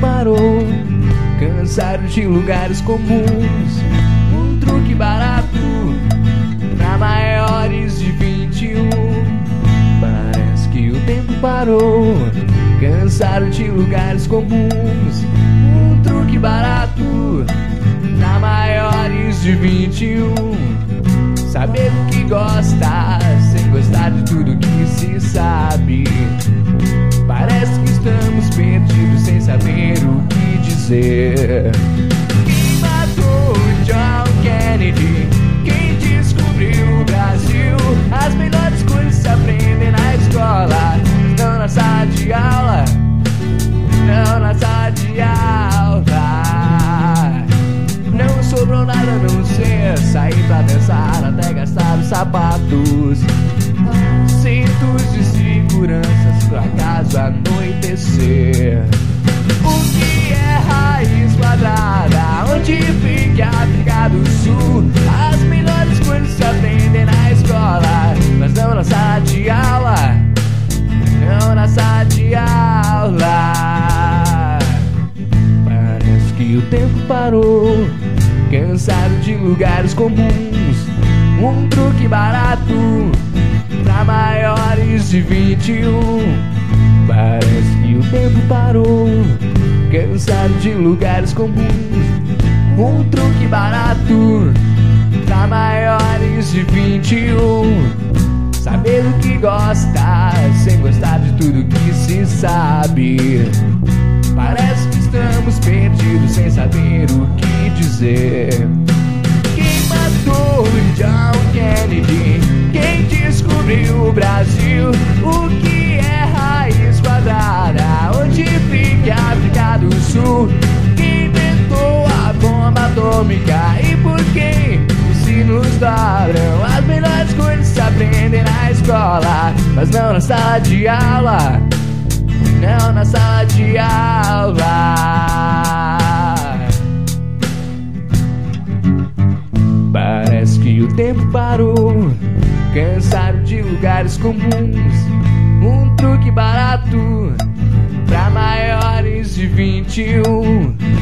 parou. Cansaram de lugares comuns. Um truque barato pra maiores de 21. Parece que o tempo parou. Cansaram de lugares comuns. Um truque barato pra maiores de 21. Saber o que gosta, sem gostar de tudo que se sabe. Quem matou John Kennedy? Quem descobriu o Brasil? As melhores coisas se aprendem na escola, não na sala de aula. Não na sala de aula. Não sobrou nada a não ser sair pra dançar até gastar os sapatos. Cintos de seguranças pra caso anoitecer. Quadrada? Onde fica a África do Sul? As melhores coisas se aprendem na escola, mas não na sala de aula. Não na sala de aula. Parece que o tempo parou. Cansado de lugares comuns. Um truque barato pra maiores de 21. Parece que o tempo parou. Cansado de lugares comuns. Um truque barato pra maiores de 21. Saber o que gosta, sem gostar de tudo que se sabe. Parece que estamos perdidos sem saber o que dizer. Quem matou John Kennedy? Quem descobriu o Brasil? Os sinos dobram? As melhores coisas se aprendem na escola, mas não na sala de aula. Não na sala de aula. Parece que o tempo parou. Cansado de lugares comuns. Um truque barato pra maiores de 21. Um truque barato